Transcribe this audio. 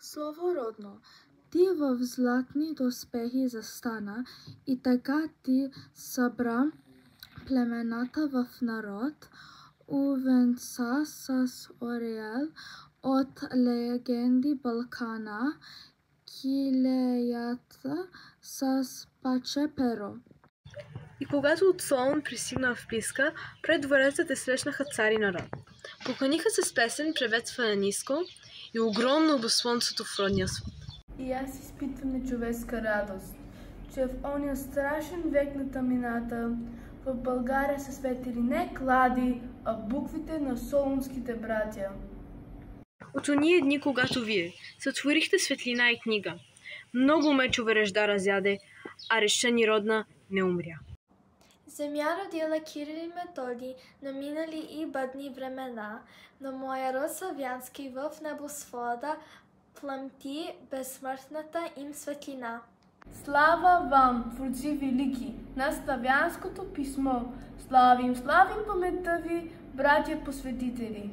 Словородно, ти в златни доспехи застана и така ти събра племената в народ, увенца с ореал от легенди Балкана, килеята с паче перо. И когато от Солон пристигна в Писка, пред двореца те срещнаха цар и народ. Поклониха се с песен, приветстване ниско и огромно бе слънцето в родния свят. И аз изпитвам нечовешка радост, че в ония страшен век на тъмината в България се светили не клади, а буквите на солунските братя. От ония дни, когато вие сътворихте светлина и книга, много мечове режда разяде, а решени родна не умря. Земя родила Кирил и Методи на минали и бъдни времена, но моя род славянски в небосвода пламти безсмъртната им светлина. Слава вам, творци велики, на славянското писмо! Славим, славим паметта ви, братя посветители!